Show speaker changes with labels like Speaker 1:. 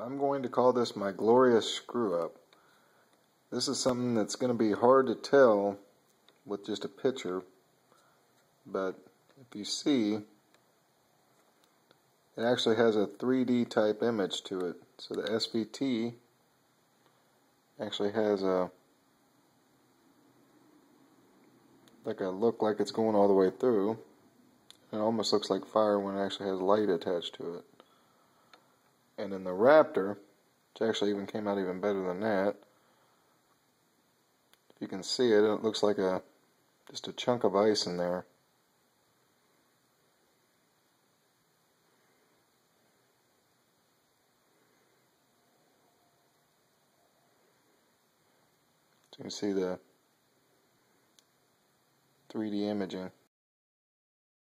Speaker 1: I'm going to call this my glorious screw up. This is something that's going to be hard to tell with just a picture, but if you see, it actually has a 3D type image to it. So the SVT actually has a like a look like it's going all the way through. It almost looks like fire when it actually has light attached to it. And then the Raptor, which actually even came out even better than that, if you can see it, it looks like a just a chunk of ice in there. So you can see the 3D imaging.